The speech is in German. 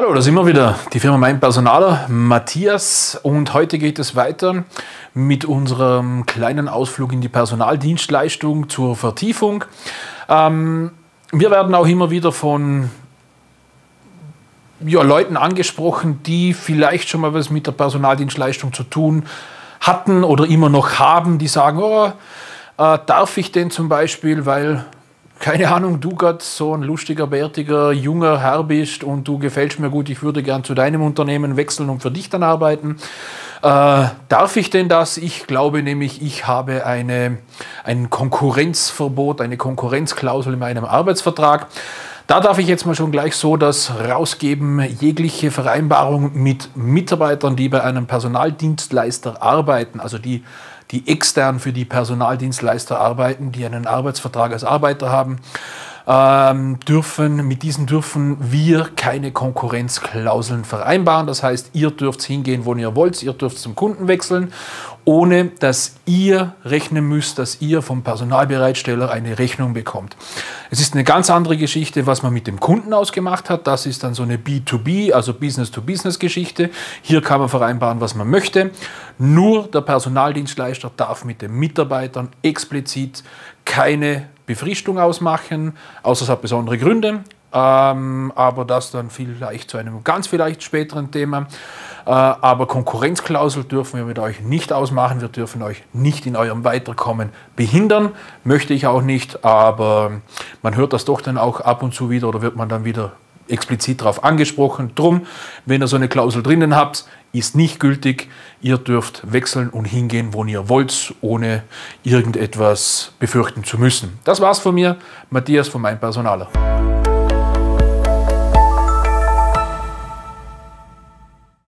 Hallo, da sind wir wieder, die Firma Mein Personaler, Matthias. Und heute geht es weiter mit unserem kleinen Ausflug in die Personaldienstleistung zur Vertiefung. Ähm, wir werden auch immer wieder von ja, Leuten angesprochen, die vielleicht schon mal was mit der Personaldienstleistung zu tun hatten oder immer noch haben, die sagen, oh, äh, darf ich denn zum Beispiel, weil keine Ahnung, du gerade so ein lustiger, bärtiger, junger Herr bist und du gefällst mir gut, ich würde gern zu deinem Unternehmen wechseln und für dich dann arbeiten. Äh, darf ich denn das? Ich glaube nämlich, ich habe eine, ein Konkurrenzverbot, eine Konkurrenzklausel in meinem Arbeitsvertrag. Da darf ich jetzt mal schon gleich so das rausgeben, jegliche Vereinbarung mit Mitarbeitern, die bei einem Personaldienstleister arbeiten, also die die extern für die Personaldienstleister arbeiten, die einen Arbeitsvertrag als Arbeiter haben, ähm, dürfen, mit diesen dürfen wir keine Konkurrenzklauseln vereinbaren. Das heißt, ihr dürft hingehen, wo ihr wollt, ihr dürft zum Kunden wechseln, ohne dass ihr rechnen müsst, dass ihr vom Personalbereitsteller eine Rechnung bekommt. Es ist eine ganz andere Geschichte, was man mit dem Kunden ausgemacht hat. Das ist dann so eine B2B, also Business-to-Business-Geschichte. Hier kann man vereinbaren, was man möchte. Nur der Personaldienstleister darf mit den Mitarbeitern explizit keine Befristung ausmachen, außer es hat besondere Gründe. Ähm, aber das dann vielleicht zu einem ganz vielleicht späteren Thema. Äh, aber Konkurrenzklausel dürfen wir mit euch nicht ausmachen. Wir dürfen euch nicht in eurem Weiterkommen behindern. Möchte ich auch nicht, aber man hört das doch dann auch ab und zu wieder oder wird man dann wieder explizit darauf angesprochen. Drum, wenn ihr so eine Klausel drinnen habt, ist nicht gültig. Ihr dürft wechseln und hingehen, wo ihr wollt, ohne irgendetwas befürchten zu müssen. Das war's von mir, Matthias von meinem Personaler.